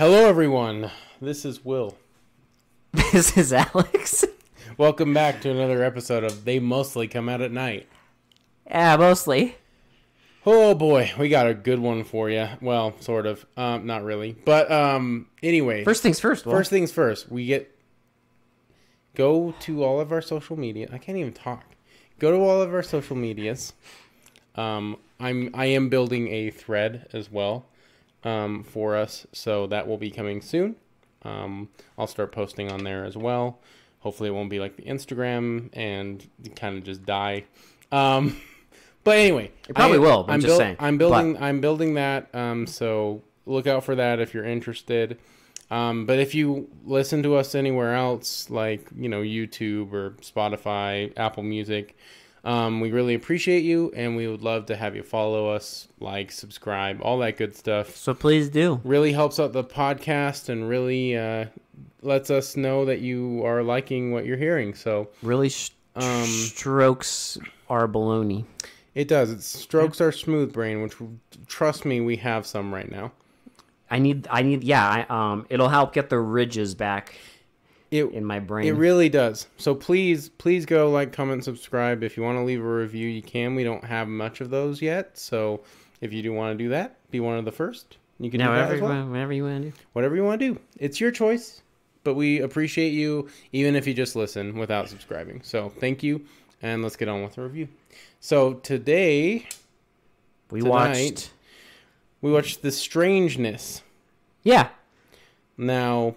Hello, everyone. This is Will. This is Alex. Welcome back to another episode of They Mostly Come Out at Night. yeah, mostly. Oh boy, we got a good one for you. Well, sort of. Um, not really, but um, anyway. First things first. Will. First things first. We get go to all of our social media. I can't even talk. Go to all of our social medias. Um, I'm I am building a thread as well um, for us, so that will be coming soon. Um, I'll start posting on there as well. Hopefully, it won't be like the Instagram and kind of just die. Um, but anyway, It probably I- will, but I'm I'm just saying. I'm building. I'm building that. Um, so look out for that if you're interested. Um, but if you listen to us anywhere else, like you know YouTube or Spotify, Apple Music, um, we really appreciate you, and we would love to have you follow us, like, subscribe, all that good stuff. so please do. Really helps out the podcast and really uh, lets us know that you are liking what you're hearing. So Really sh- Um, strokes our baloney. it does. It strokes our smooth brain, which trust me, we have some right now. I need. I need. Yeah. I, um. It'll help get the ridges back It in my brain. It really does. So please, please go like, comment, subscribe. If you want to leave a review, you can. We don't have much of those yet, so if you do want to do that, be one of the first. You can now, do that whatever, as you well. want- whatever you want to do. Whatever you want to do, it's your choice. But we appreciate you, even if you just listen without subscribing. So thank you, and let's get on with the review. So today We Tonight- watched. we watched The Strangeness. Yeah. Now,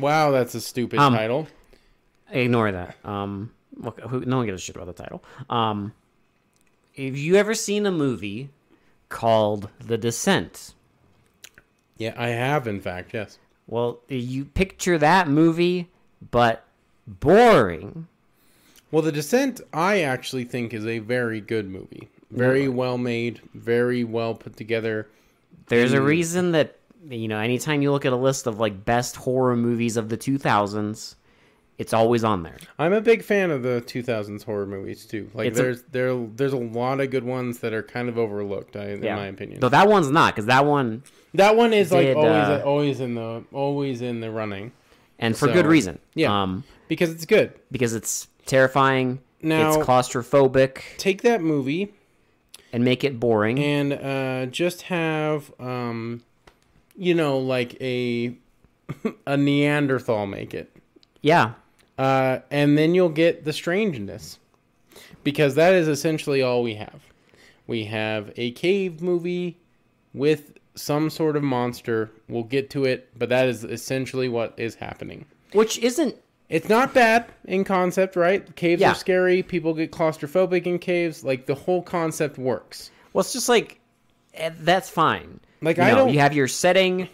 wow, that's a stupid Um, title. Ignore that. Um. Look, who, no one gives a shit about the title. Um. Have you ever seen a movie called The Descent? Yeah, I have, in fact, yes. Well, you picture that movie, but boring. Well, The Descent, I actually think is a very good movie. Very well made, very well put together. There's a reason that you know, anytime you look at a list of like best horror movies of the 2000s, it's always on there. I'm a big fan of the 2000s horror movies too. Like It's a- there's there there's a lot of good ones that are kind of overlooked, I, in Yeah. my opinion. Though that one's not, because that one, that one is like always uh, always in the always in the running and for So, good reason. yeah. Um, because it's good. because it's terrifying. Now- it's claustrophobic Take that movie and make it boring. and uh, just have um, you know, like a a Neanderthal make it. yeah. uh, and then you'll get the strangeness because that is essentially all we have we have a cave movie with some sort of monster we'll get to it but that is essentially what is happening Which isn't it's not bad in concept right caves Yeah. are scary people get claustrophobic in caves like the whole concept works well, it's just like eh, that's fine. Like, you I know, don't- You have your setting,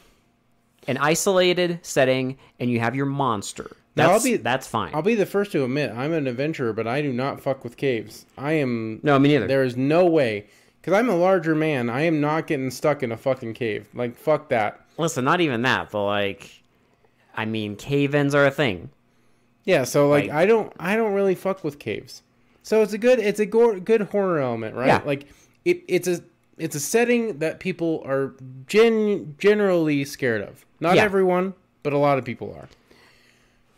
an isolated setting, and you have your monster. Now, I'll That's be- that's fine. i'll be the first to admit i'm an adventurer but i do not fuck with caves i am no, me neither. There is no way. Because I'm a larger man. I am not getting stuck in a fucking cave. Like, fuck that. Listen, not even that, but like, I mean, cave-ins are a thing. Yeah, so, like, Like- I don't I don't really fuck with caves. So it's a good it's a go- good horror element, right? Yeah. Like, it, it's a it's a setting that people are gen- generally scared of. Not Yeah. everyone, but a lot of people are.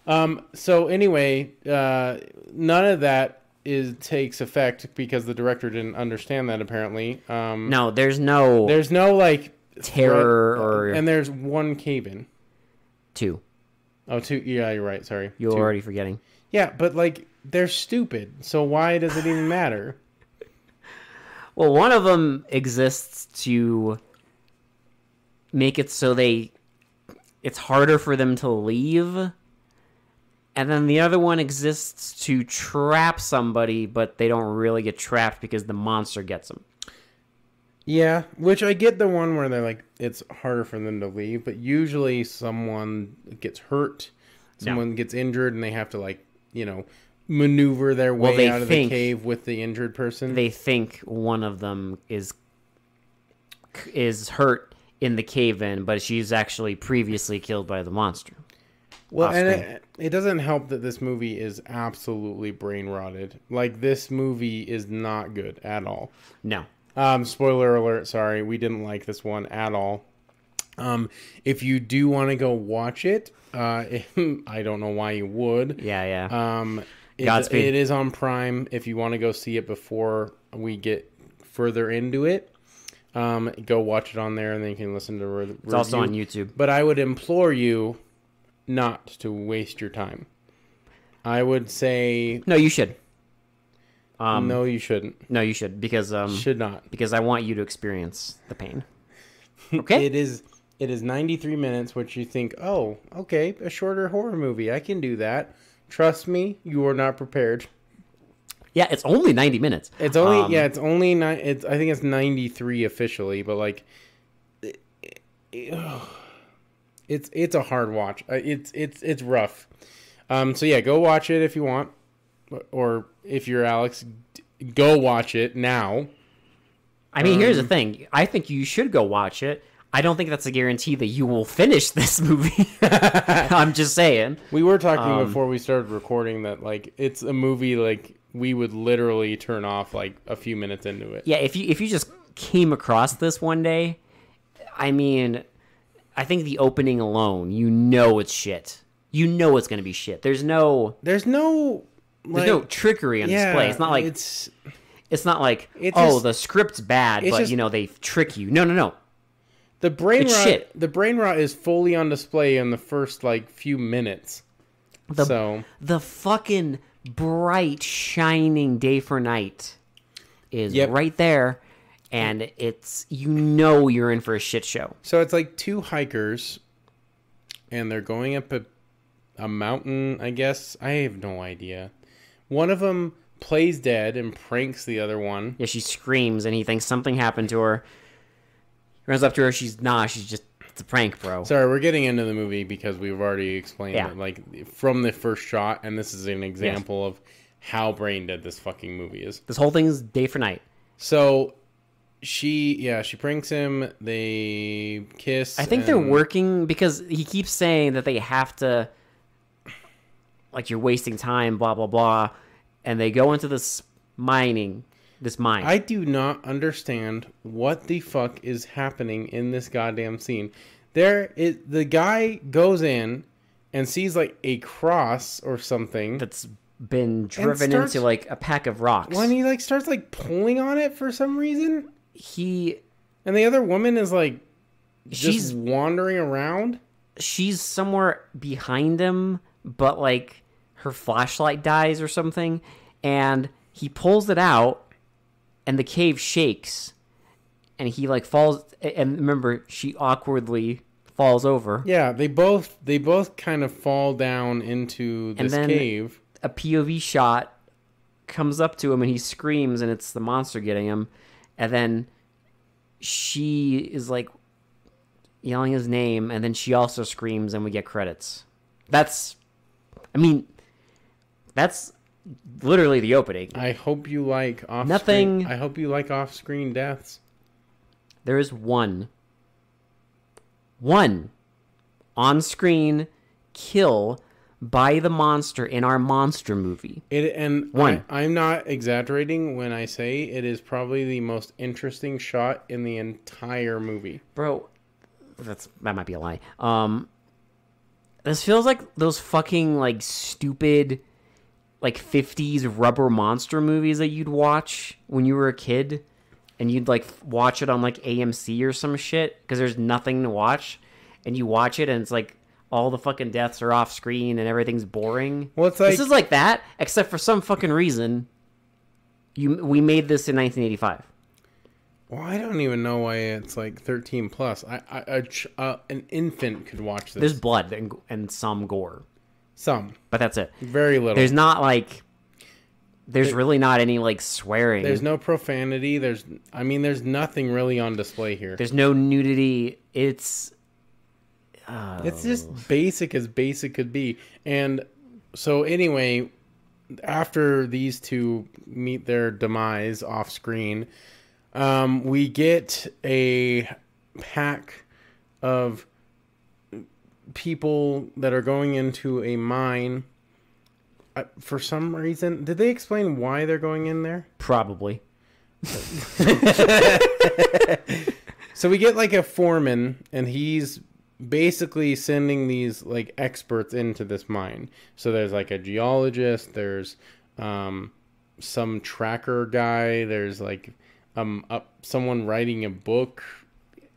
Um. So anyway, uh, none of that is takes effect because the director didn't understand that apparently. Um. No, there's no There's no like terror threat- or and there's one cave in. two. Oh, two. Yeah, you're right. Sorry. You're Two. already forgetting. Yeah, but like they're stupid. So why does it even matter? Well, one of them exists to make it so they it's harder for them to leave. And then the other one exists to trap somebody, but they don't really get trapped because the monster gets them. Yeah, which I get the one where they're like it's harder for them to leave, but usually someone gets hurt, someone gets injured, and they have to like you know maneuver their way Well, out of think- the cave with the injured person. They think one of them is is hurt in the cave-in, but she's actually previously killed by the monster. Well, and it, it doesn't help that this movie is absolutely brain rotted. Like this movie is not good at all. No. Um, spoiler alert. Sorry, we didn't like this one at all. Um, if you do want to go watch it, uh, I don't know why you would. Yeah, yeah. Um, it, Godspeed. it is on Prime. If you want to go see it before we get further into it, um, go watch it on there, and then you can listen to. Re- it's also on YouTube. But I would implore you not to waste your time. I would say No, you should. Um, no, no, you shouldn't. No, you should because um Should not. because I want you to experience the pain. Okay. It is. It is 93 minutes, which you think, oh, okay, a shorter horror movie. I can do that. Trust me, you are not prepared. yeah, it's only ninety minutes. It's only Um, yeah, it's only nine. It's I think it's ninety three officially, but like, it- it- it's it's a hard watch. Uh, It's it's it's rough. Um, so yeah, go watch it if you want, or if you're Alex, go watch it now. I mean, here's the Um, thing. I think you should go watch it. I don't think that's a guarantee that you will finish this movie. I'm just saying. We were talking Um, before we started recording that like it's a movie like we would literally turn off like a few minutes into it. Yeah, if you if you just came across this one day, I mean, I think the opening alone, you know it's shit. You know it's gonna be shit. There's no There's no like, there's no trickery on yeah, display. It's not like it's it's not like It oh just- the script's bad, but just- you know they trick you. No, no, no. The brain It's rot. shit. The brain rot is fully on display in the first like few minutes. The so the fucking bright shining day for night is Yep. right there, and it's you know you're in for a shit show. so it's like two hikers, and they're going up a a mountain. I guess I have no idea. One of them plays dead and pranks the other one. Yeah, she screams, and he thinks something happened to her. Runs up to her. She's nah. She's just it's a prank, bro. Sorry, we're getting into the movie because we've already explained Yeah. it, like from the first shot, and this is an example of how brain dead this fucking movie is. This whole thing is day for night. So she, yeah, she pranks him. They kiss. I think they're working because he keeps saying that they have to, like, you're wasting time, blah blah blah, and they go into this mining, this mine. I do not understand what the fuck is happening in this goddamn scene. There is the guy goes in and sees like a cross or something. that's been driven starts- into like a pack of rocks. When he like starts like pulling on it for some reason, he and the other woman is like just She's- wandering around. she's somewhere behind him, but like her flashlight dies or something, and he pulls it out, and the cave shakes, and he like falls. And remember, she awkwardly falls over. Yeah, they both they both kind of fall down into this then- cave. A POV shot comes up to him, and he screams, and it's the monster getting him, and then she is like yelling his name, and then she also screams, and we get credits. That's, I mean, that's literally the opening. I hope you like off Nothing- I hope you like off screen deaths. There is one, one on screen kill by the monster in our monster movie. It and One. I, I'm not exaggerating when I say it is probably the most interesting shot in the entire movie. Bro, that's that might be a lie. Um this feels like those fucking like stupid like 50s rubber monster movies that you'd watch when you were a kid and you'd like watch it on like AMC or some shit because there's nothing to watch and you watch it and it's like all the fucking deaths are off screen and everything's boring. Well, it's like this is like that except for some fucking reason you we made this in 1985. well, I don't even know why it's like 13 plus. I, I a ch- uh, an infant could watch this. There's blood and, and some gore, some, but that's it. very little. There's not like there's really not any like swearing. There's no profanity. There's, I mean, there's nothing really on display here. There's no nudity. It's It's just basic as basic could be. And so anyway, after these two meet their demise off screen, um, we get a pack of people that are going into a mine. Uh, for some reason, did they explain why they're going in there? probably So we get like a foreman, and he's basically sending these like experts into this mine. So there's like a geologist, there's um, some tracker guy, there's like um up someone writing a book,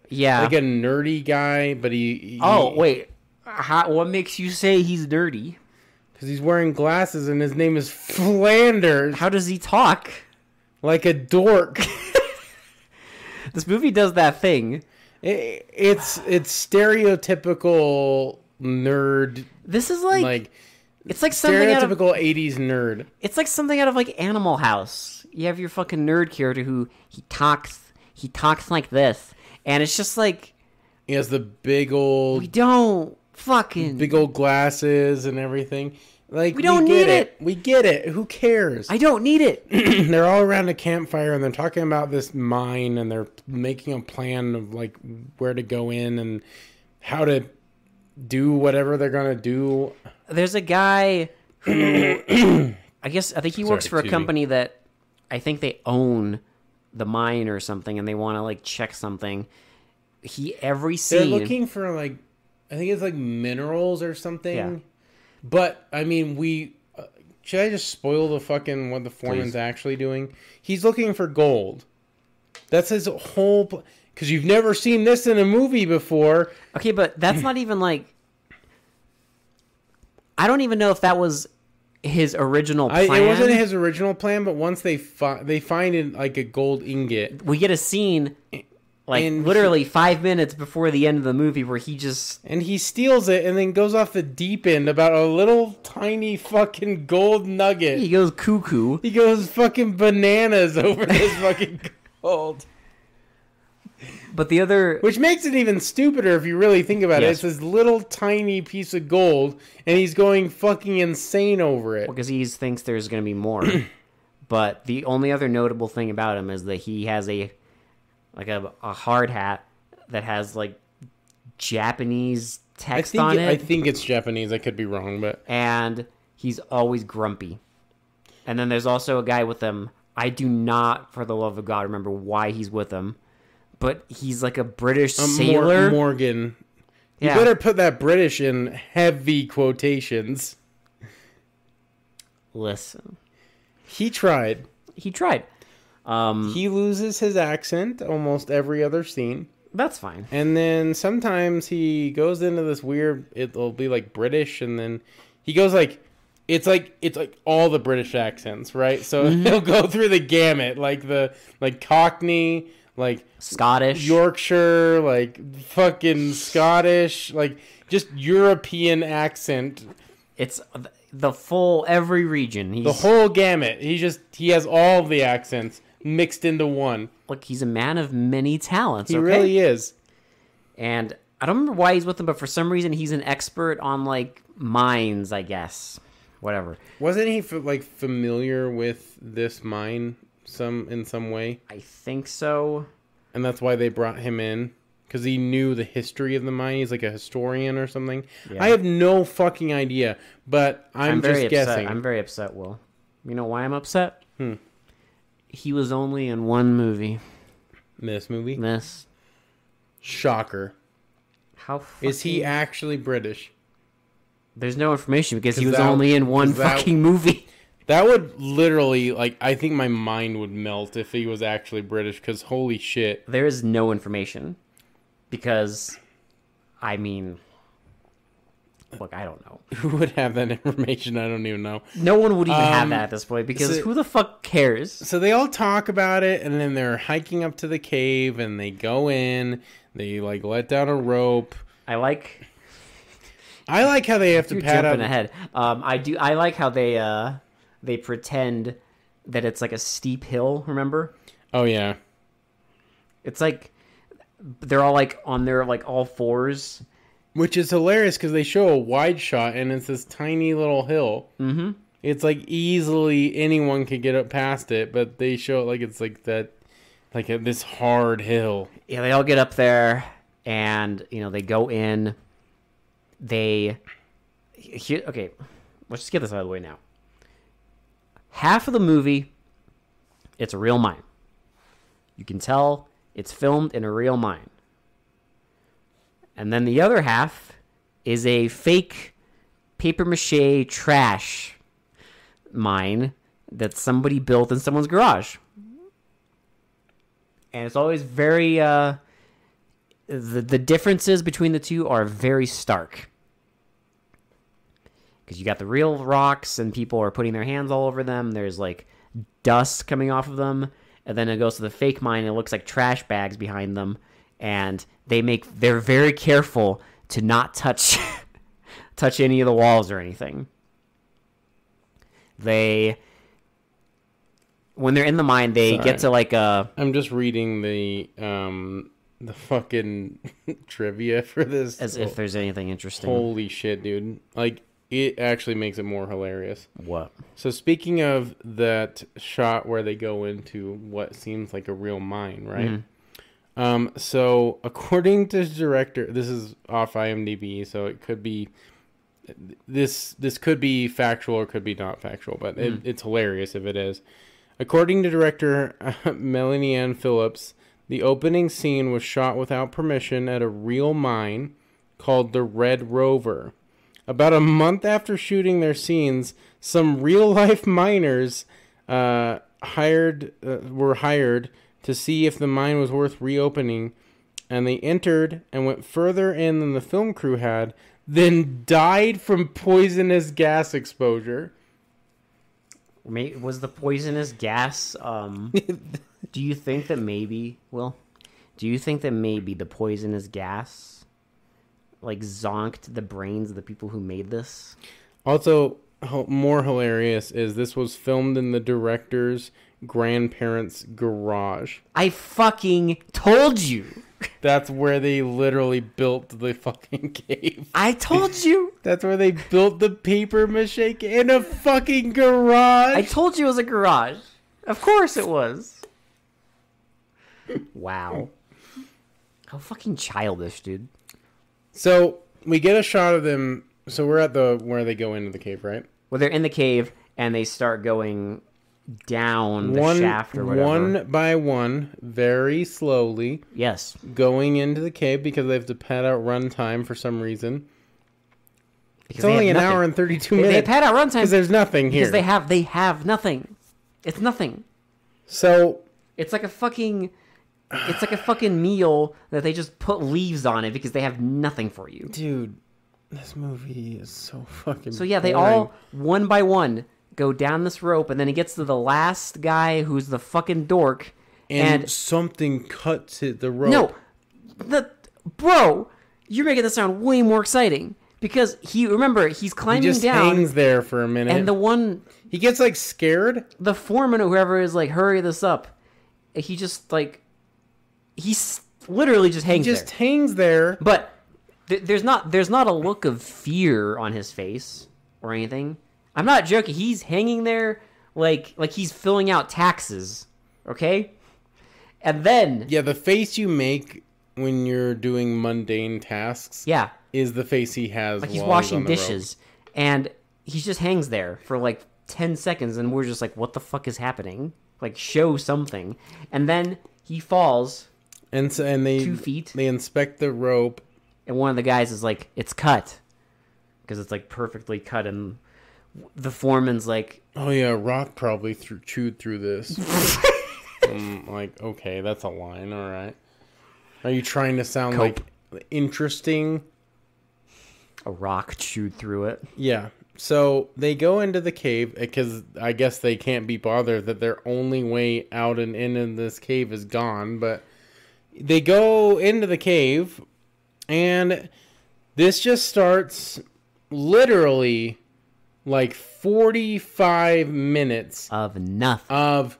Yeah. like a nerdy guy, but he, he oh wait, How, what makes you say he's dirty? because he's wearing glasses and his name is Flanders, How does he talk? like a dork. This movie does that thing. It, it's it's stereotypical nerd This is like, like it's like something out of stereotypical 80s nerd. it's like something out of like Animal House. You have your fucking nerd character who he talks he talks like this, and it's just like He has the big old we don't fucking big old glasses and everything. Like We don't get need it. We get it. Who cares? I don't need it. they're all around a campfire and they're talking about this mine and they're making a plan of like where to go in and how to do whatever they're gonna do. There's a guy who I guess I think he works Sorry, for a excuse me. company that I think they own the mine or something, and they want to like check something. He every They're scene. looking for like, I think it's like minerals or something. Yeah. But I mean, we uh, should I just spoil the fucking what the foreman's Please. actually doing? He's looking for gold. That's his whole. Because you've never seen this in a movie before. Okay, but that's not even like. I don't even know if that was his original I, it wasn't his original plan, but once they fi- they find it like a gold ingot, we get a scene, like And literally five minutes before the end of the movie, where he just and he steals it and then goes off the deep end about a little tiny fucking gold nugget. he goes cuckoo. He goes fucking bananas over this fucking gold. But the other, Which makes it even stupider if you really think about Yes. it. It's this little tiny piece of gold, and he's going fucking insane over it. because he thinks there's going to be more. but the only other notable thing about him is that he has a like a, a hard hat that has like Japanese text on it, I think it's Japanese. I could be wrong, but and he's always grumpy. And then there's also a guy with him. I do not, for the love of God, remember why he's with him, but he's like a British um, Mor- sailor. Morgan. You Yeah. better put that British in heavy quotations. Listen, He tried. he tried. Um, He loses his accent almost every other scene. that's fine. And then sometimes he goes into this weird it'll be like British and then he goes like it's like it's like all the British accents, right? So Mm-hmm. he'll go through the gamut, like the like Cockney, like Scottish. Yorkshire, like fucking Scottish, like just European accent. It's the full every region. He's The whole gamut. He just he has all the accents mixed into one. look. He's a man of many talents. He okay? really is. And I don't remember why he's with them, but for some reason he's an expert on like mines. I guess. Whatever. Wasn't he like familiar with this mine some in some way? I think so. and that's why they brought him in because he knew the history of the mine. He's like a historian or something. Yeah. I have no fucking idea, but I'm, I'm, very just upset. guessing. I'm very upset. Will. You know why I'm upset? Hmm. He was only in one movie. This movie, This. shocker. How Is he actually British? There's no information because he was only in one 'cause that- fucking movie. That would literally like I think my mind would melt if he was actually British. Because holy shit, There is no information because, I mean, look, I don't know. who would have that information? I don't even know. No one would even have Um, that at this point because so- who the fuck cares? So they all talk about it, and then they're hiking up to the cave, and they go in. They like let down a rope. I like I like how they have to you're pad jumping up. ahead. Um, I do. I like how they uh they pretend that it's like a steep hill. Remember? Oh yeah, It's like they're all like on their like all fours. Which is hilarious because they show a wide shot, and it's this tiny little hill. Mm-hmm. It's like easily anyone could get up past it, but they show it like it's like that, like a, this hard hill. Yeah, they all get up there and you know they go in. They here, okay. Let's just get this out of the way now. Half of the movie, it's a real mine. You can tell It's filmed in a real mine. And then the other half is a fake paper mache trash mine that somebody built in someone's garage. And it's always very uh the the differences between the two are very stark. Cuz you got the real rocks and people are putting their hands all over them. There's like dust coming off of them and then it goes to the fake mine and it looks like trash bags behind them and they make they're very careful to not touch touch any of the walls or anything. They when they're in the mine, they Sorry. get to like a I'm just reading the um the fucking trivia for this. as if there's anything interesting. Holy shit, dude! Like it actually makes it more hilarious. What? So speaking of that shot where they go into what seems like a real mine, right? Mm-hmm. Um, so according to director, this is off IMDb, so it could be this this could be factual or could be not factual, but it, Mm. it's hilarious if it is. According to director Melanie Ann Phillips, the opening scene was shot without permission at a real mine called the Red Rover. About a month after shooting their scenes, some real life miners uh, hired uh, were hired to see if the mine was worth reopening, and they entered and went further in than the film crew had, then died from poisonous gas exposure. Was the poisonous gas? Um, do you think that maybe? Well, do you think that maybe the poisonous gas, like zonked the brains of the people who made this? Also, more hilarious is this was filmed in the director's grandparents' garage. I fucking told you. That's where they literally built the fucking cave. I told you. That's where they built the paper mache in a fucking garage. I told you it was a garage. Of course it was. Wow. How fucking childish, dude. so we get a shot of them. So we're at the where they go into the cave, right? Well, they're in the cave and they start going down the one shaft or whatever. one by one, very slowly, Yes. going into the cave because they have to pad out run time for some reason. Because It's only an nothing. hour and thirty-two They, they minutes pad out runtime because there's nothing here. because they have they have nothing. It's nothing. so It's like a fucking it's like a fucking meal that they just put leaves on it because they have nothing for you. dude, this movie is so fucking. So yeah, they boring. all one by one go down this rope and then he gets to the last guy who's the fucking dork and, and, something cuts it the rope. no the bro, you're making this sound way more exciting because he remember he's he climbing just down hangs there for a minute, and the one he gets like scared. the foreman or whoever is like hurry this up he just like he's literally just He hangs just there hangs there. but th- there's not there's not a look of fear on his face or anything i'm not joking he's hanging there like like he's filling out taxes okay and then Yeah, the face you make when you're doing mundane tasks yeah is the face he has. like he's washing on the rope. dishes and he just hangs there for like 10 seconds and we're just like what the fuck is happening like show something and then he falls and so and they Two feet. They inspect the rope. and one of the guys is like it's cut because it's like perfectly cut and the foreman's like Oh yeah, rock probably through, chewed through this. I'm like, okay, that's a line. All right. Are you trying to sound Cope. like interesting? a rock chewed through it Yeah. So they go into the cave eh, because I guess they can't be bothered that their only way out and in in this cave is gone. But they go into the cave, and this just starts literally like 45 minutes of nothing of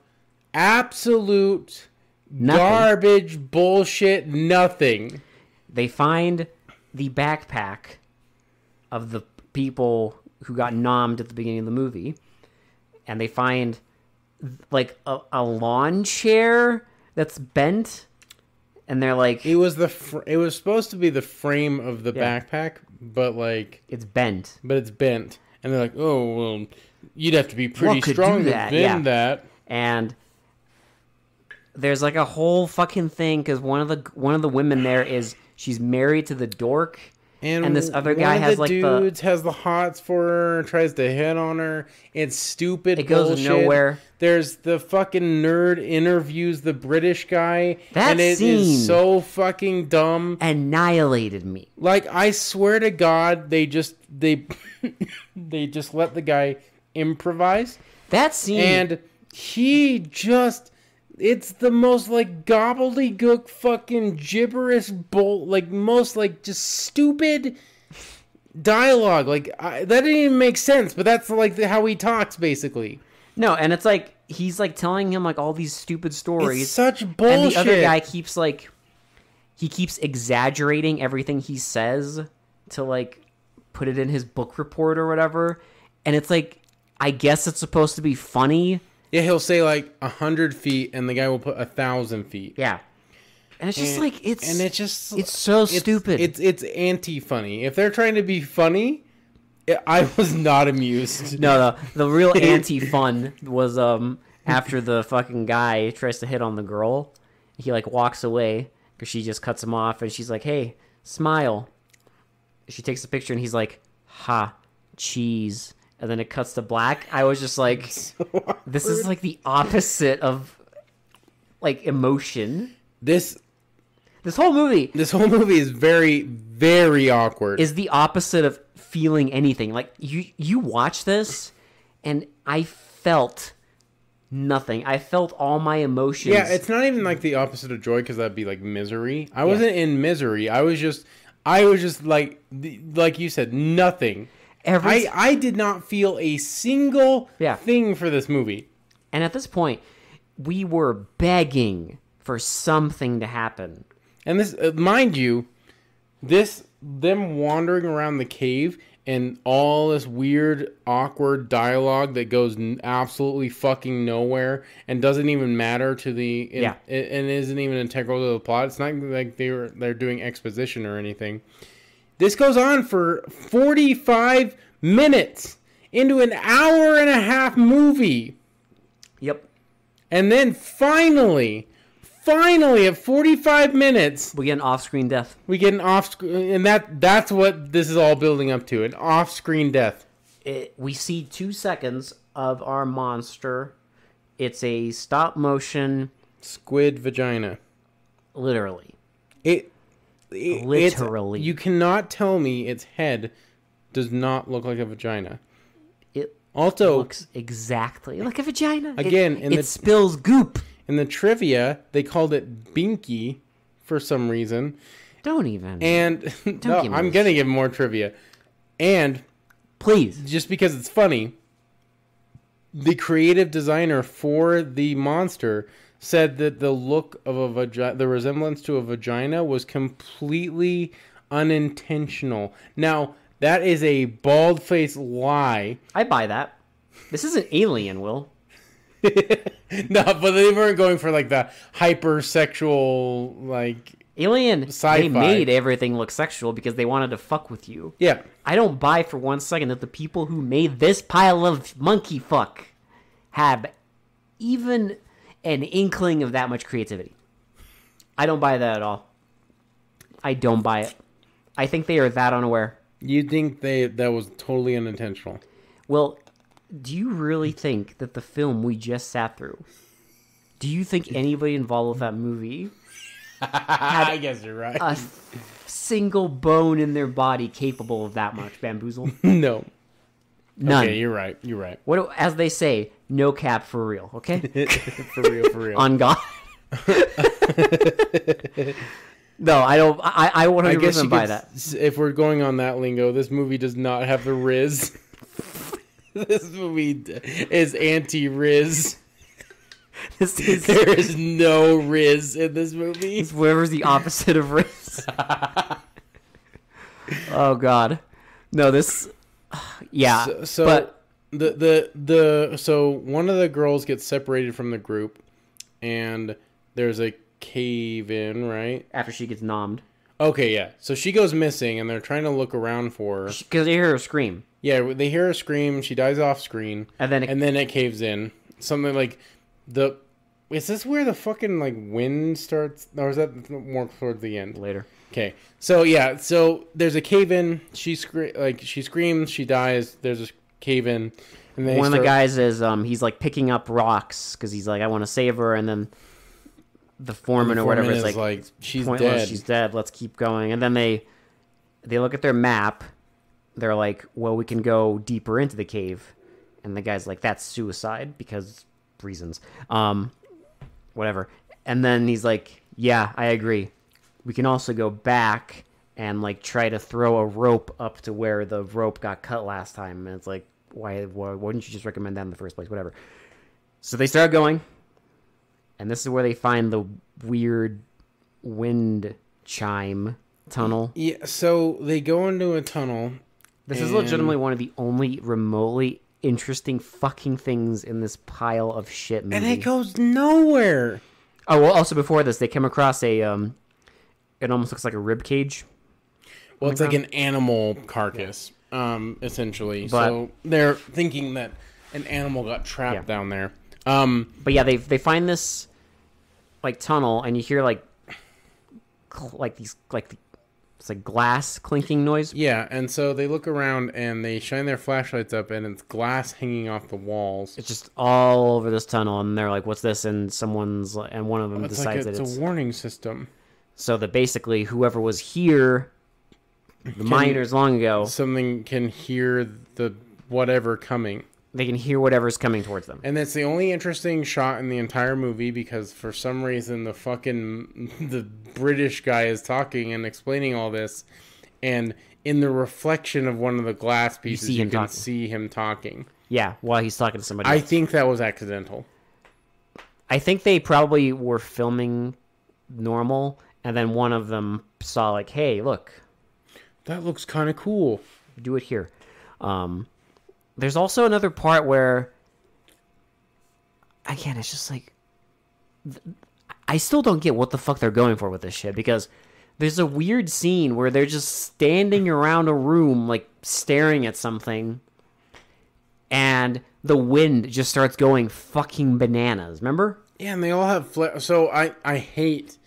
absolute Nothing. garbage, bullshit, nothing. they find the backpack of the people who got nommed at the beginning of the movie and they find like a, a lawn chair that's bent and they're like It was the fr- it was supposed to be the frame of the Yeah. backpack, but like it's bent but it's bent, and they're like, "Oh well, you'd have to be pretty strong to that? bend Yeah. that." and there's like a whole fucking thing because one of the one of the women there is she's married to the dork, and this other guy has, the like, the- dudes has the hots for her, tries to hit on her. It's stupid. It goes bullshit. nowhere. There's the fucking nerd interviews the British guy, That and it is so fucking dumb. annihilated me. Like I swear to God, they just they they just let the guy improvise, That scene and he just. It's the most like gobbledygook fucking gibberish bull like most like just stupid dialogue. Like I, that didn't even make sense but that's like the, how he talks basically. No, and it's like he's like telling him like all these stupid stories. it's such bullshit and the other guy keeps like he keeps exaggerating everything he says to like put it in his book report or whatever. And it's like i guess it's supposed to be funny yeah he'll say like a hundred feet and the guy will put a thousand feet. Yeah. And it's just And- like it's and it's just it's so stupid. it's it's anti-funny. If they're trying to be funny i was not amused. No the, the real anti-fun was um after the fucking guy tries to hit on the girl he like walks away because she just cuts him off and she's like hey smile. She takes a picture and he's like ha cheese and then it cuts to black i was just like this is like the opposite of like emotion this this whole movie this whole movie is very very awkward is the opposite of feeling anything. Like you you watch this and I felt nothing. I felt all my emotions. Yeah, it's not even like the opposite of joy because that'd be like misery. I wasn't in misery. I was just, I was just like, like you said, nothing. Every I I did not feel a single Yeah. thing for this movie. and at this point we were begging for something to happen. And this, uh, mind you, this them wandering around the cave and all this weird, awkward dialogue that goes n- absolutely fucking nowhere and doesn't even matter to the and, Yeah. and isn't even integral to the plot. It's not like they were they're doing exposition or anything. This goes on for forty five minutes into an hour and a half movie. Yep. And then finally, finally at 45 minutes, We get an off-screen death. we get an off screen and that that's what this is all building up to, an off-screen death. It, we see 2 seconds of our monster. It's a stop motion Squid vagina. literally. It, it Literally. you cannot tell me its head does not look like a vagina. It Also, looks exactly like a vagina. It- Again, it, in the- spills goop. in the trivia, they called it Binky for some reason. Don't even. And no, give me I'm going to give more trivia. And Please. just because it's funny, the creative designer for the monster said that the look of a vagina, the resemblance to a vagina, was completely unintentional. Now, that is a bald faced lie. I buy that. This is an Alien, Will. no, but they weren't going for like the hypersexual, like, Alien, Sci-fi. they made everything look sexual because they wanted to fuck with you. yeah. I don't buy for one second that the people who made this pile of monkey fuck have even an inkling of that much creativity. I don't buy that at all. I don't buy it. I think they are that unaware. You think they that was totally unintentional? Well, do you really think that the film we just sat through, do you think anybody involved with that movie I guess you're right. a single bone in their body capable of that much bamboozle? no. None. Okay, you're right. You're right. What, do- as they say, no cap for real. Okay, for real, for real. on God. no, I don't. I I one hundred percent buy that. if we're going on that lingo, this movie does not have the Riz. this movie is anti-Riz. This is There is no Riz in this movie. it's whatever's the opposite of Riz. oh God, no. This, yeah. So, so but the the the so one of the girls gets separated from the group, and there's a cave in, right? after she gets nommed, Okay, yeah. So she goes missing, and they're trying to look around for her. because they hear her scream, Yeah, they hear her scream. She dies off screen. and then it, and then it caves in. Something like the Is this where the fucking like wind starts, or is that more towards the end? later. Okay, so yeah, so there's a cave in. She scre- like she screams, she dies. There's a cave in, and they One of the guys is um he's like picking up rocks because he's like I want to save her, and then the foreman or whatever is like, like, she's pointless. dead. She's dead. Let's keep going. And then they they look at their map. They're like, well, we can go deeper into the cave. And the guy's like, that's suicide because reasons. Um, whatever. And then he's like, yeah, I agree. We can also go back and like try to throw a rope up to where the rope got cut last time. And it's like, why? Why wouldn't you just recommend that in the first place? Whatever. So they start going, and this is where they find the weird wind chime tunnel. yeah, so they go into a tunnel. This is legitimately one of the only remotely interesting fucking things in this pile of shit movie. and it goes nowhere. oh, well, also before this, they come across a um, it almost looks like a rib cage. Well, it's like an animal carcass, um, essentially. But- so they're thinking that an animal got trapped Yeah. down there. Um, But yeah, they they find this like tunnel, and you hear like cl- like these like it's like glass clinking noise. yeah, and so they look around and they shine their flashlights up, and it's glass hanging off the walls. It's just all over this tunnel, and they're like, "What's this?" And someone's and one of them It's like decides it's that it's a warning system. so that basically whoever was here, the miners long ago, Something can hear the whatever coming. they can hear whatever's coming towards them. And that's the only interesting shot in the entire movie because for some reason the fucking the British guy is talking and explaining all this, and in the reflection of one of the glass pieces, see you, can talking. see him talking. Yeah, while he's talking to somebody. I else. think that was accidental. I think they probably were filming normal, and then one of them saw like, "Hey, look, That looks kind of cool. do it here." Um, there's also another part where, again, it's just like, I still don't get what the fuck they're going for with this shit because there's a weird scene where they're just standing around a room like staring at something, and the wind just starts going fucking bananas. Remember? Yeah, and they all have fla- so I I hate.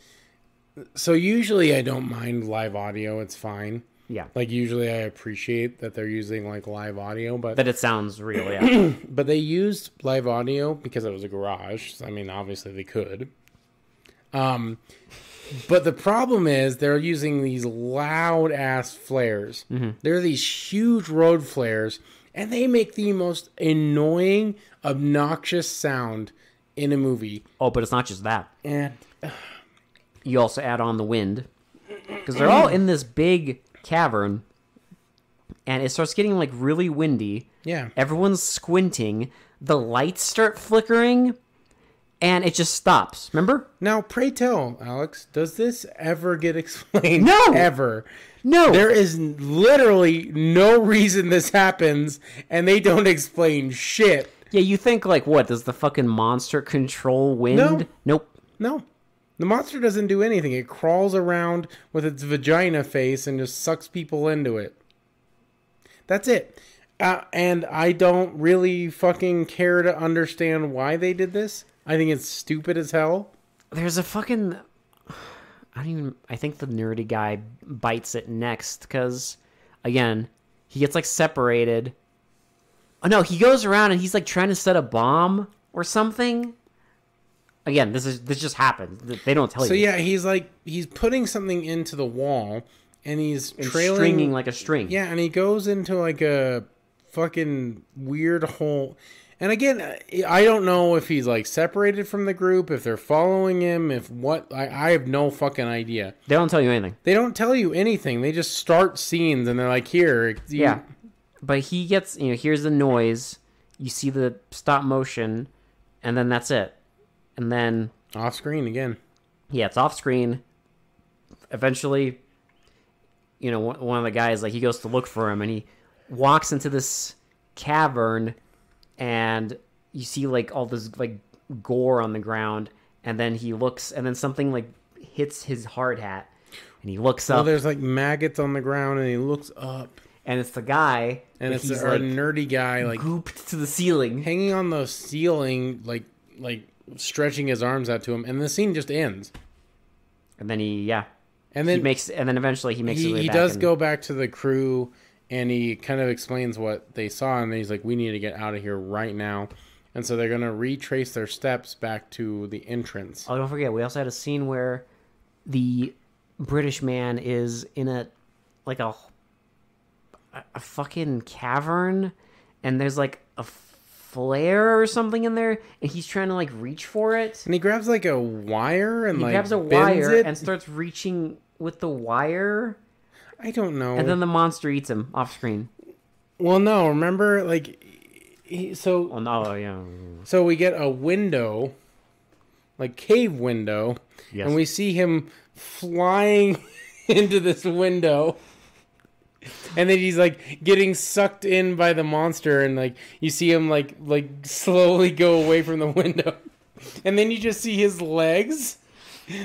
So usually I don't mind live audio; it's fine. Yeah. Like usually I appreciate that they're using like live audio, but That it sounds real, yeah. but they used live audio because it was a garage. I mean, obviously they could. Um, but the problem is they're using these loud ass flares. They're these huge road flares, and they make the most annoying, obnoxious sound in a movie. oh, but it's not just that. And You also add on the wind because they're all in this big cavern, and it starts getting like really windy. yeah, Everyone's squinting. The lights start flickering, and it just stops. Remember? now pray tell, Alex, does this ever get explained? No! ever. No. There is literally no reason this happens, and they don't explain shit. yeah, you think like what? Does the fucking monster control wind? No. Nope. No. The monster doesn't do anything. It crawls around with its vagina face and just sucks people into it. That's it. Uh, and I don't really fucking care to understand why they did this. I think it's stupid as hell. There's a fucking. I don't even. I think the nerdy guy bites it next because, again, he gets like separated. Oh no, he goes around and he's like trying to set a bomb or something. Again, this is this just happened. They don't tell So you. So yeah, he's like he's putting something into the wall and he's And trailing stringing like a string. Yeah, and he goes into like a fucking weird hole. And again, I don't know if he's like separated from the group, if they're following him, if what. I, I have no fucking idea. They don't tell you anything. They don't tell you anything. They just start scenes and they're like, here. you- Yeah. But he gets, you know, here's the noise, you see the stop motion, and then that's it. And then, Off screen again. yeah, it's off screen. Eventually, you know, one of the guys, like, he goes to look for him, and he walks into this cavern, and you see, like, all this, like, gore on the ground, and then he looks, and then something, like, hits his hard hat, and he looks up. Well, up, there's like maggots on the ground and he looks up. and it's the guy, And it's a, like, nerdy guy, like gooped to the ceiling. hanging on the ceiling, like, like stretching his arms out to him, and the scene just ends. And then he, yeah, And then he makes, and then eventually he makes he, he does and- go back to the crew, and he kind of explains what they saw, and he's like, "We need to get out of here right now." And so they're gonna retrace their steps back to the entrance. Oh, don't forget, we also had a scene where the British man is in a like a a fucking cavern, and there's like a flare or something in there, and he's trying to like reach for it. And he grabs like a wire and He like grabs a wire it. and starts reaching with the wire, I don't know. and then the monster eats him off screen. well, no, remember like he, so Oh no, oh, yeah, so we get a window, like cave window, Yes. and we see him flying into this window. And then he's like getting sucked in by the monster, and like you see him like like slowly go away from the window, and then you just see his legs,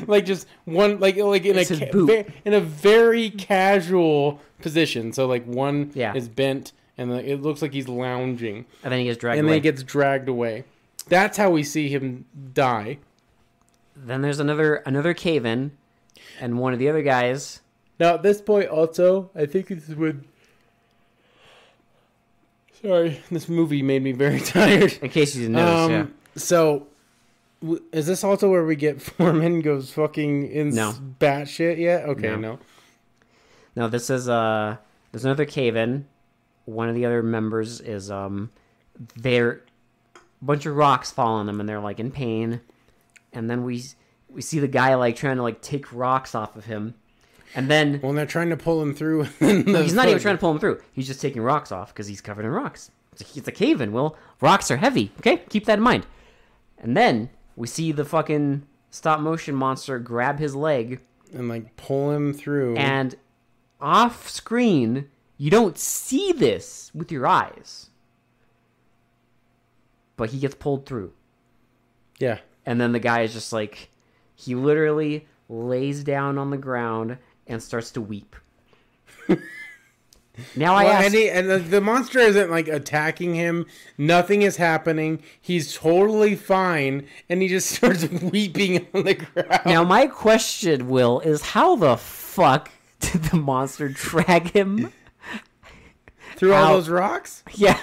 like just one like like in It's a ca- in a very casual position. So like one Yeah. is bent, and like, it looks like he's lounging, and then he gets dragged and away. then he gets dragged away. That's how we see him die. Then there's another another cave in, and one of the other guys. Now at this point, also, I think this would. Sorry, this movie made me very tired. In case you didn't notice, Um, yeah. so w- is this also where we get Foreman goes fucking in No. batshit yet? Okay, No. no. No, this is uh there's another cave in. One of the other members is um they're a bunch of rocks fall on them and they're like in pain. And then we we see the guy like trying to like take rocks off of him. And then When they're trying to pull him through, he's not even trying to pull him through. He's just taking rocks off because he's covered in rocks. It's a, it's a cave in, Will. Rocks are heavy, okay? Keep that in mind. And then we see the fucking stop motion monster grab his leg and like pull him through. and off screen you don't see this with your eyes but he gets pulled through yeah, and then the guy is just like he literally lays down on the ground and starts to weep now i Well, ask and, he, and the, the monster isn't like attacking him. Nothing is happening. He's totally fine, and he just starts weeping on the ground. now my question will is how the fuck did the monster drag him through all those rocks? yeah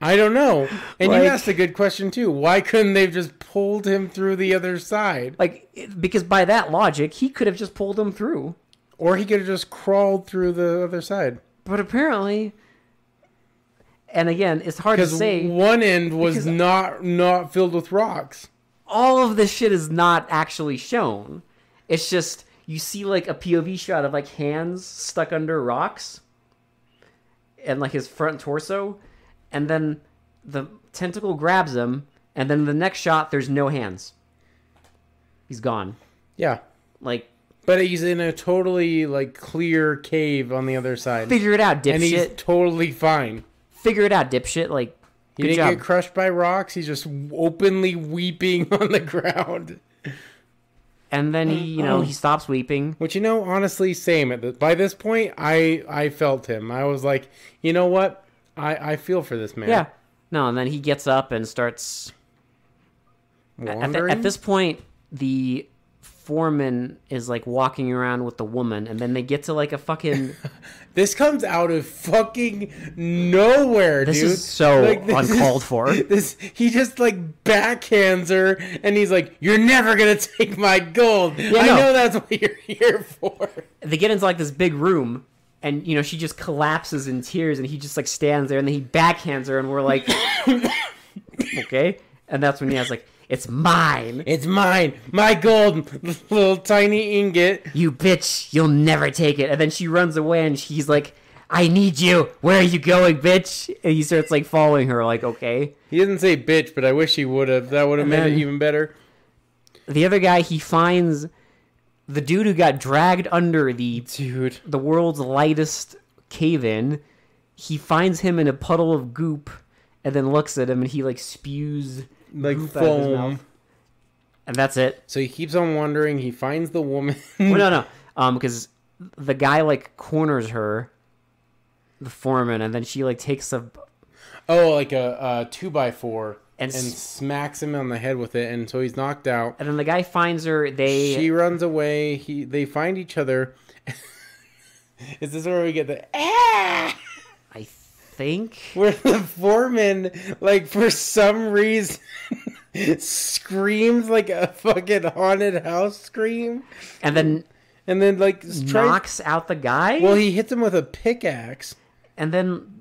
I don't know. And Like- you asked a good question too. Why couldn't they have just pulled him through the other side? like because by that logic he could have just pulled him through Or he could have just crawled through the other side. But apparently, and again, it's hard to say. one end was not not filled with rocks. All of this shit is not actually shown. It's just you see like a POV shot of like hands stuck under rocks, and like his front torso, and then the tentacle grabs him, and then the next shot there's no hands. He's gone. Yeah. Like But he's in a totally like clear cave on the other side. figure it out, dipshit. and he's totally fine. Figure it out, dipshit. Like He didn't job. get crushed by rocks. He's just openly weeping on the ground. and then he, you know, he stops weeping. Which you know, honestly, same. At the, by this point, I I felt him. I was like, you know what? I I feel for this man. Yeah. No, and then he gets up and starts. At, the- at this point, the foreman is like walking around with the woman, and then they get to like a fucking. this comes out of fucking nowhere, This dude. is so Like, this is- uncalled for. This he just like backhands her, and he's like, "You're never gonna take my gold. I no. know that's what you're here for." They get into like this big room, and you know she just collapses in tears, and he just like stands there, and then he backhands her, and we're like, okay. And that's when he has like, "It's mine, It's mine, my gold, little tiny ingot. you bitch. You'll never take it." And then she runs away, and she's like. I need you. Where are you going, bitch? And he starts like following her, like, okay. He didn't say bitch, but I wish he would have. That would have made it even better. the other guy he finds the dude who got dragged under the Dude, the world's lightest cave in he finds him in a puddle of goop and then looks at him and he like spews like goop out of his foam. mouth. and that's it So he keeps on wandering. He finds the woman. well, no no um because the guy like corners her the foreman and then she like takes a oh, like a, a two by four. And, and smacks him on the head with it, and so he's knocked out. and then the guy finds her. They She runs away. He they find each other. Is this where we get the ah? I think Where the foreman, like for some reason, screams like a fucking haunted house scream, and then and then like tries. knocks out the guy. Well, he hits him with a pickaxe. and then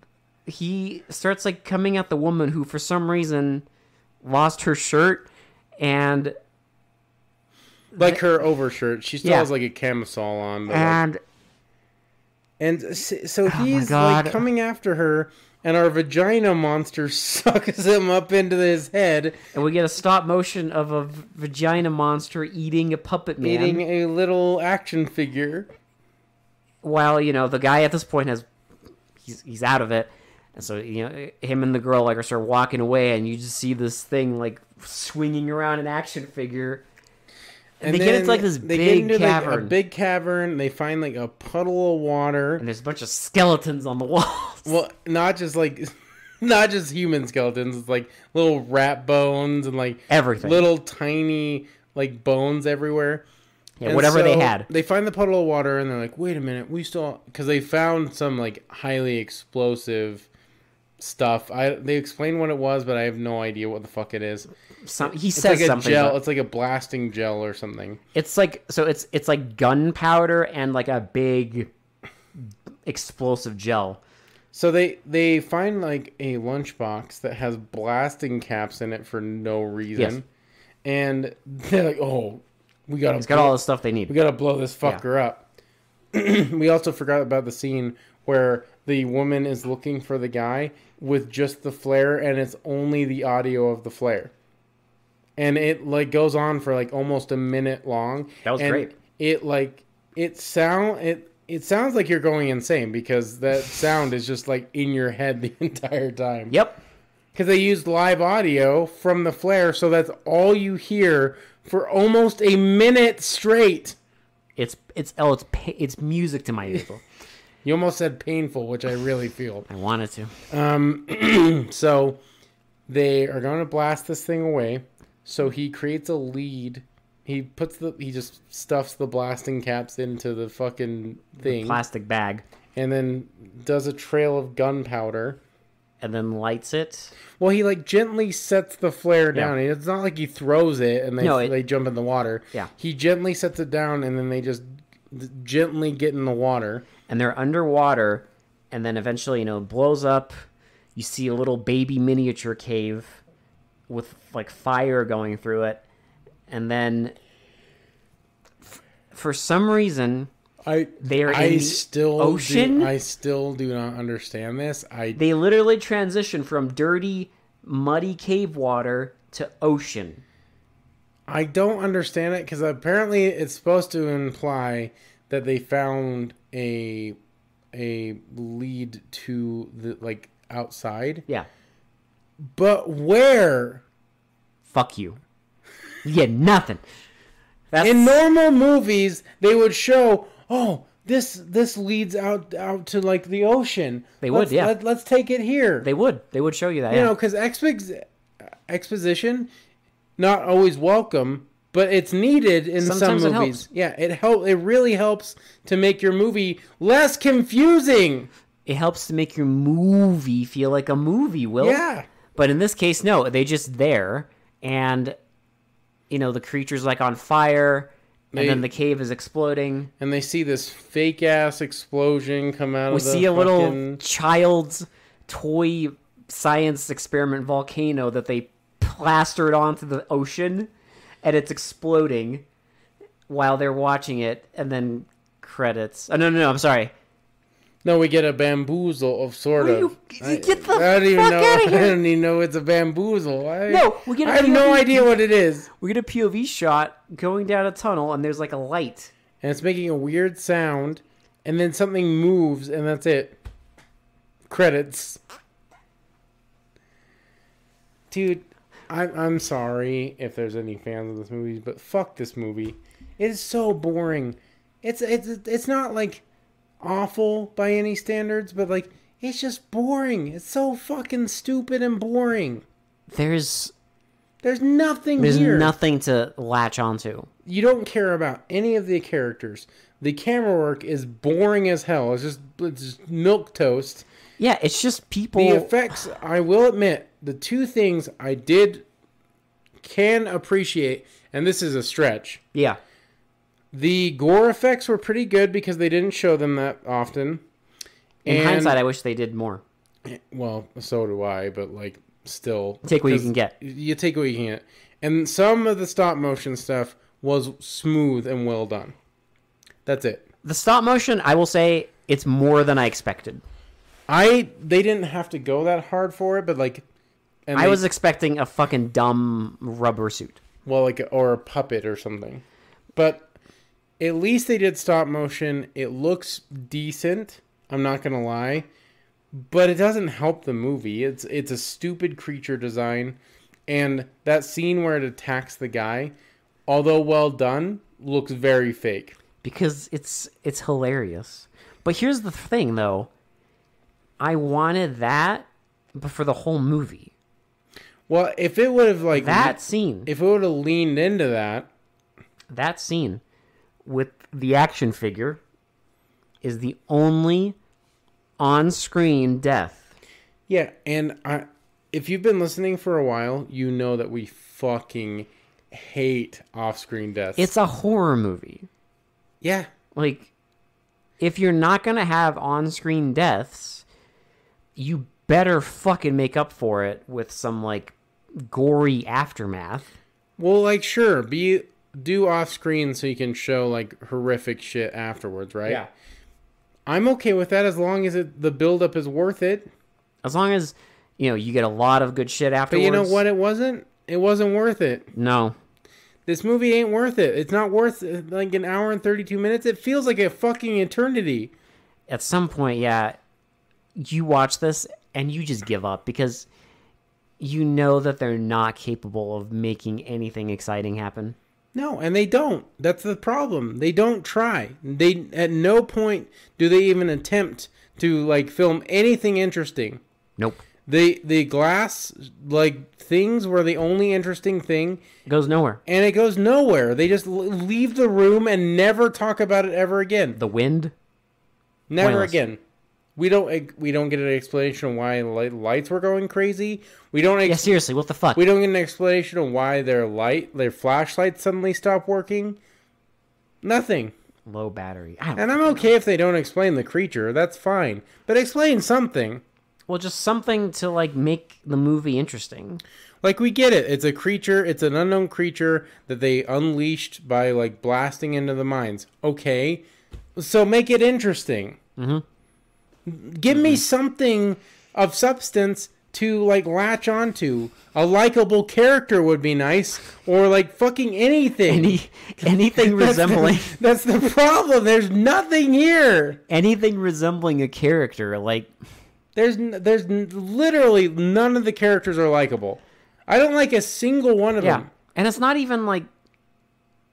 he starts like coming at the woman who for some reason lost her shirt and Like her overshirt, she still Yeah. has like a camisole on. But like- and And so oh he's God. like coming after her, and our vagina monster sucks him up into his head, and we get a stop motion of a vagina monster eating a puppet man eating a little action figure. while you know the guy at this point has he's he's out of it and so you know him and the girl like are sort of walking away and you just see this thing like swinging around an action figure and, they get into like this they big get into, like, cavern a big cavern. They find like a puddle of water. and there's a bunch of skeletons on the walls Well, not just like, not just human skeletons. It's like little rat bones and like everything little tiny like bones everywhere. yeah, And whatever they had They find the puddle of water and they're like, wait a minute, we still because they found some like highly explosive stuff. I they explain what it was, but I have no idea what the fuck it is. Some, he It's says like a something gel. It's like a blasting gel or something. it's like so it's it's like gunpowder and like a big explosive gel So they they find like a lunchbox that has blasting caps in it for no reason, Yes. and they're like, "Oh, we gotta it's got blow- all the stuff they need we gotta blow this fucker up." we also forgot about the scene where the woman is looking for the guy with just the flare, and it's only the audio of the flare, and it like goes on for like almost a minute long. That was great. It like it sound it. It sounds like you're going insane because that sound is just like in your head the entire time. yep Because they used live audio from the flare, so that's all you hear for almost a minute straight. it's it's oh it's it's music to my ears You almost said painful, which I really feel. i wanted to Um, so they are going to blast this thing away. So he creates a lead. He puts the he just stuffs the blasting caps into the fucking thing, plastic bag and then does a trail of gunpowder. and then lights it Well, he like gently sets the flare Yeah. down. It's not like he throws it and they No, it- they jump in the water. Yeah. he gently sets it down and then they just gently get in the water. And they're underwater and then eventually you know it blows up you see a little baby miniature cave with like fire going through it and then f- for some reason I They are I in the still ocean? Do, I still do not understand this. I they literally transition from dirty muddy cave water to ocean I don't understand it because apparently it's supposed to imply that they found a a lead to the like outside, yeah but where? fuck you you get nothing that's In normal movies, they would show, oh, this this leads out out to like the ocean. They would, Let's- yeah. Let, us take it here. they would they would show you that you yeah. know, because expo- exposition not always welcome, but it's needed in Sometimes some movies. helps. Yeah, it help. It really helps to make your movie less confusing. it helps to make your movie feel like a movie will Yeah. But in this case, no, they just there, and you know the creature's like on fire, They- and then the cave is exploding. And they see this fake ass explosion come out We of the see a little child's toy science experiment volcano that they plastered onto the ocean, and it's exploding while they're watching it, and then credits. Oh no, no, no! I'm sorry. No, we get a bamboozle of sort Will of. you- I, get the I don't even fuck know. outta here. I don't even know it's a bamboozle. I, No, we get a I have no idea what it is. We get a POV shot going down a tunnel, and there's like a light. and it's making a weird sound, and then something moves, and that's it. Credits. Dude, I'm I'm sorry if there's any fans of this movie, but fuck this movie. It is so boring. It's it's it's not like awful by any standards, but like it's just boring. It's so fucking stupid and boring. there's There's nothing here. there's here. nothing to latch onto. you don't care about any of the characters. The camera work is boring as hell. It's just it's just milk toast. Yeah, it's just people. The effects, I will admit, the two things I did can appreciate, and this is a stretch. yeah, The gore effects were pretty good because they didn't show them that often. in And- hindsight, I wish they did more. well, so do I, but like still Take what you can get. You take what you can get. And some of the stop motion stuff was smooth and well done. That's it. The stop motion, I will say, it's more than I expected. I they didn't have to go that hard for it, but like and I they- was expecting a fucking dumb rubber suit. well like or a puppet or something. But at least they did stop motion. It looks decent. I'm not going to lie. But it doesn't help the movie. It's it's a stupid creature design and that scene where it attacks the guy, although well done, looks very fake. because it's it's hilarious. But here's the thing though. I wanted that but for the whole movie. Well, if it would have like That scene, if it would have leaned into that, that scene with the action figure is the only on-screen death. Yeah, and I, if you've been listening for a while, you know that we fucking hate off-screen deaths. It's a horror movie. yeah, Like if you're not going to have on-screen deaths, you better fucking make up for it with some like gory aftermath. well, like sure, be do off-screen so you can show like horrific shit afterwards, right? Yeah. I'm okay with that as long as it, the build-up is worth it. As long as you know you get a lot of good shit afterwards. But you know what? It wasn't. It wasn't worth it. No. This movie ain't worth it. It's not worth like an hour and 32 minutes. It feels like a fucking eternity. At some point, yeah, you watch this and you just give up because you know that they're not capable of making anything exciting happen. No, and they don't. That's the problem. They don't try. They at no point do they even attempt to like film anything interesting. Nope. The the glass like things were the only interesting thing, Goes nowhere. and it goes nowhere. They just l- leave the room and never talk about it ever again. The wind. Never pointless. again. We don't we don't get an explanation of why light, lights were going crazy. We don't ex- Yeah, seriously, what the fuck? we don't get an explanation of why their light their flashlights suddenly stopped working. Nothing. Low battery. And I'm okay if they don't explain the creature. That's fine. But explain something. Well, just something to like make the movie interesting. Like we get it. It's a creature. It's an unknown creature that they unleashed by like blasting into the mines. Okay. So make it interesting. Mm-hmm. Give me mm-hmm. something of substance to like latch onto. A likable character would be nice, or like fucking anything. Any anything That's the- resembling that's the problem. There's nothing here. anything resembling a character like There's there's literally none of the characters are likable. I don't like a single one of yeah. them. And it's not even like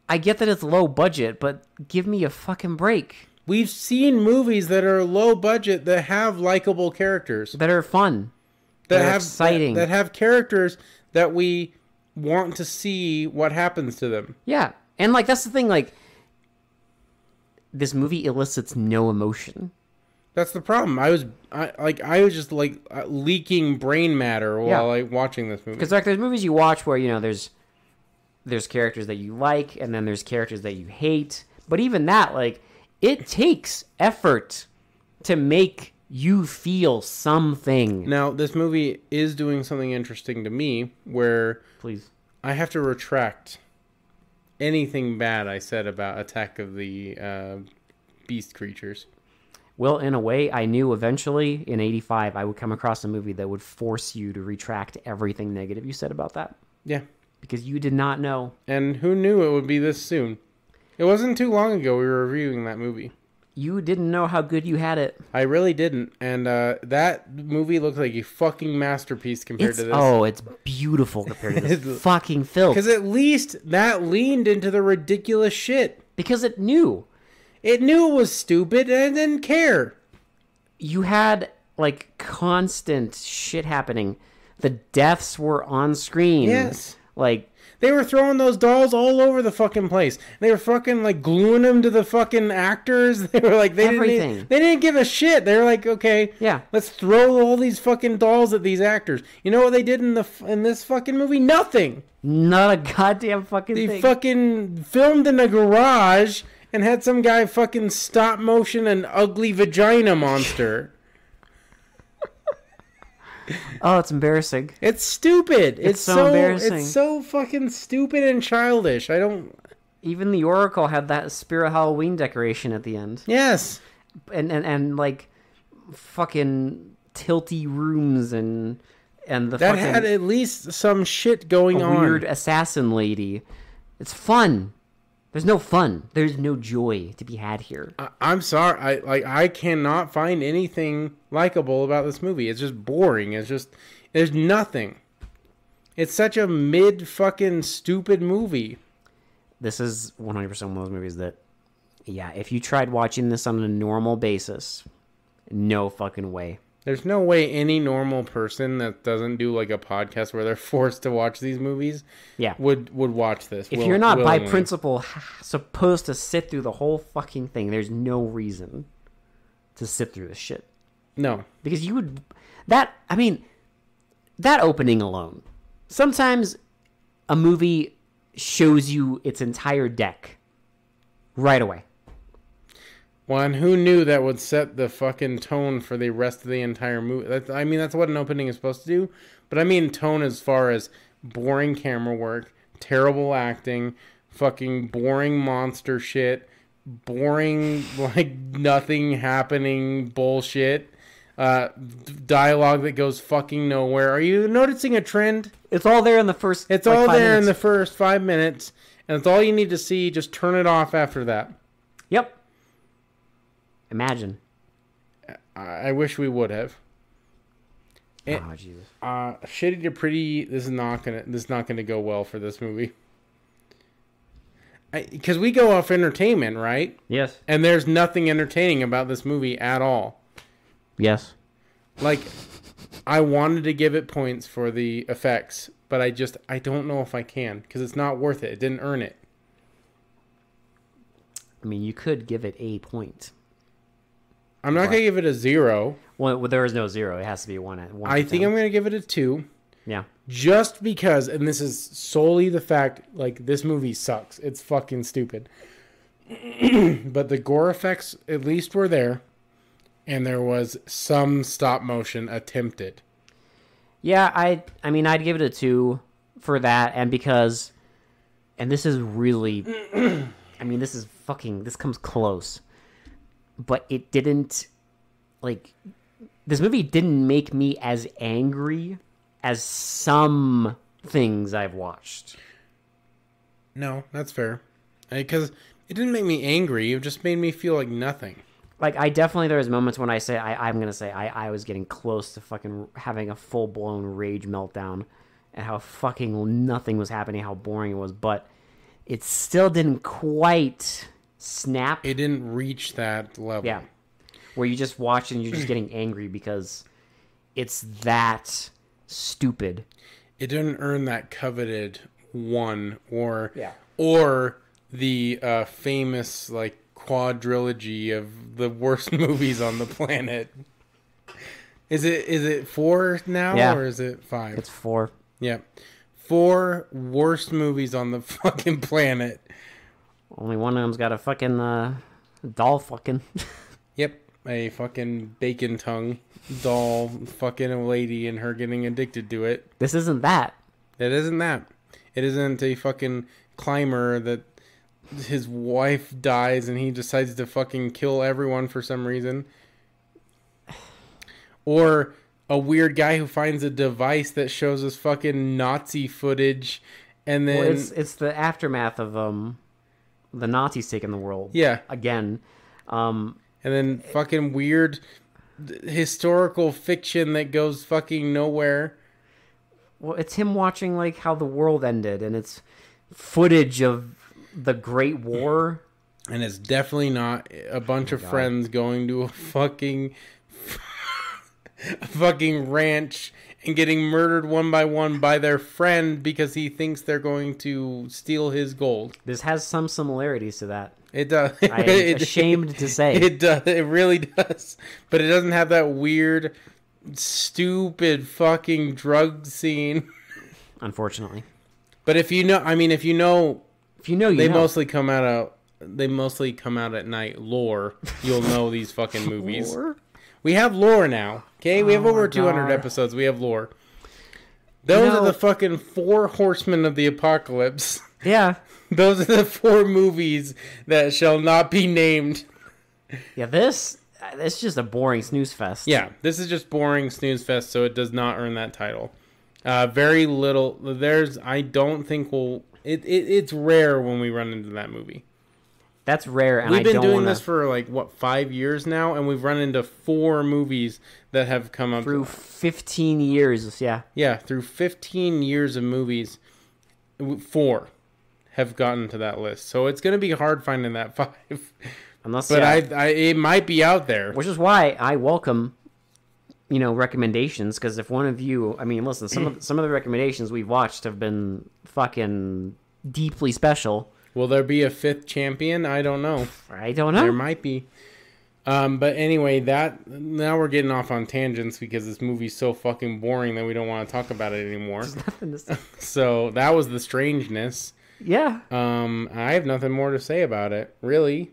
I get that it's low budget, but give me a fucking break. We've seen movies that are low budget that have likable characters that That are fun. that are have exciting. That, that have characters that we want to see what happens to them. Yeah. And like that's the thing like this movie elicits no emotion. That's the problem. I was I, like I was just like uh, leaking brain matter while Yeah. like watching this movie. Because like there's movies you watch where you know there's there's characters that you like and then there's characters that you hate. But even that, like, it takes effort to make you feel something. Now this movie is doing something interesting to me where Please. I have to retract anything bad I said about Attack of the uh, Beast Creatures. Well, in a way, I knew eventually in '85 I would come across a movie that would force you to retract everything negative you said about that Yeah. because you did not know. And who knew it would be this soon? It wasn't too long ago we were reviewing that movie. You didn't know how good you had it. I really didn't. And uh, that movie looks like a fucking masterpiece compared It's, to this. oh, it's beautiful compared to this fucking film Because at least that leaned into the ridiculous shit. because it knew. It knew it was stupid and it didn't care. you had like constant shit happening The deaths were on screen. Yes. Like They were throwing those dolls all over the fucking place. They were fucking like gluing them to the fucking actors. They were like they Everything. didn't they didn't give a shit. They were like, okay, Yeah. let's throw all these fucking dolls at these actors. You know what they did in the in this fucking movie? Nothing. not a goddamn fucking They thing. fucking filmed in a garage and had some guy fucking stop motion an ugly vagina monster. oh, it's embarrassing. It's stupid. It's, so so, embarrassing. It's so fucking stupid and childish. I don't. Even the Oracle had that Spirit Halloween decoration at the end. Yes. and and, and like fucking tilty rooms and and the That had at least some shit going on. weird assassin lady. It's fun. There's no fun. There's no joy to be had here. I, I'm sorry. I like. I cannot find anything likable about this movie. It's just boring. It's just. There's nothing. It's such a mid fucking stupid movie. This is 100% one of those movies that, yeah, if you tried watching this on a normal basis, no fucking way. There's no way any normal person that doesn't do like a podcast where they're forced to watch these movies Yeah. would would watch this. If will- you're not by principle supposed to sit through the whole fucking thing, there's no reason to sit through this shit. no, because you would that i mean that opening alone sometimes a movie shows you its entire deck right away one who knew that would set the fucking tone for the rest of the entire movie. That's, I mean, that's what an opening is supposed to do. But I mean tone as far as boring camera work, terrible acting, fucking boring monster shit, boring like nothing happening bullshit. Uh, dialogue that goes fucking nowhere. Are you noticing a trend? it's all there in the first It's like, all there in the first five minutes, and it's all you need to see. Just turn it off after that. yep imagine I, wish we would have. It- oh jesus Uh, shitty to pretty. This is not gonna. This is not gonna go well for this movie. Because we go off entertainment, right? yes And there's nothing entertaining about this movie at all. yes Like, I wanted to give it points for the effects, but I just I don't know if I can because it's not worth it. It didn't earn it. i mean you could give it a point I'm not gonna give it a zero. well there is no zero. It has to be one at one I think 10. I'm gonna give it a two. yeah. Just because and this is solely the fact like this movie sucks. It's fucking stupid. But the gore effects at least were there and there was some stop motion attempted. Yeah, I I mean I'd give it a two for that, and because, and this is really, I mean this is fucking this comes close, but it didn't, like, this movie didn't make me as angry as some things I've watched. no that's fair because it didn't make me angry it just made me feel like nothing Like I definitely there was moments when I say I I'm gonna say I I was getting close to fucking having a full blown rage meltdown, and how fucking nothing was happening, how boring it was, but it still didn't quite snap. it didn't reach that level yeah, where you just watch and you're just getting angry because it's that stupid. it didn't earn that coveted one or Yeah. or the uh, famous like quadrilogy of the worst movies on the planet. Is it is it four now Yeah. or is it five? It's four. yeah, four worst movies on the fucking planet. Only one of them's got a fucking uh, doll fucking. Yep, a fucking bacon tongue doll fucking a lady and her getting addicted to it. this isn't that. It isn't that. It isn't a fucking climber that his wife dies and he decides to fucking kill everyone for some reason. Or a weird guy who finds a device that shows us fucking Nazi footage and then Well, it's it's the aftermath of um, the Nazis taking the world. yeah, Again, um, and then fucking weird historical fiction that goes fucking nowhere. Well, it's him watching like how the world ended, and it's footage of the Great War. And it's definitely not a bunch of God. friends going to a fucking a fucking ranch and getting murdered one by one by their friend because he thinks they're going to steal his gold. This has some similarities to that. It does. I am It- ashamed to say. It does. It really does. But it doesn't have that weird, stupid fucking drug scene. Unfortunately, But if you know, I mean, if you know, if you know, you they know. mostly come out of. They mostly come out at night. Lore, you'll know these fucking movies. Lore? We have lore now. Okay, we have Oh over 200 God. episodes. We have lore. Those know- are the fucking four horsemen of the apocalypse. Yeah, Those are the four movies that shall not be named. yeah. This, it's just a boring snooze fest. Yeah, this is just boring snooze fest, so it does not earn that title. Uh, very little. There's, I don't think we'll. It, it it's rare when we run into that movie. That's rare, and We've I been doing wanna, this for like what five years now, and we've run into four movies that have come up through 15 years. Yeah, Yeah, through 15 years of movies, four have gotten to that list. So it's going to be hard finding that five. unless But yeah, I, I, it might be out there. which is why I welcome, you know, recommendations. Because if one of you, I mean, listen, some of some of the recommendations we've watched have been fucking deeply special. Will there be a fifth champion? I don't know. I don't know. There might be. Um, but anyway, that now we're getting off on tangents because this movie's so fucking boring that we don't want to talk about it anymore. There's Nothing to say. so that was the strangeness. yeah, Um, I have nothing more to say about it. Really,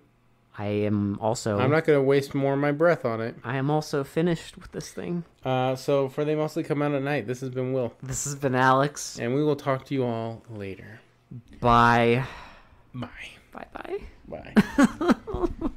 I am also. I'm not going to waste more of my breath on it. I am also finished with this thing. Uh, so for they mostly come out at night. This has been Will. This has been Alex. and we will talk to you all later. Bye. Bye. Bye bye. Bye. Fuck. Jesus.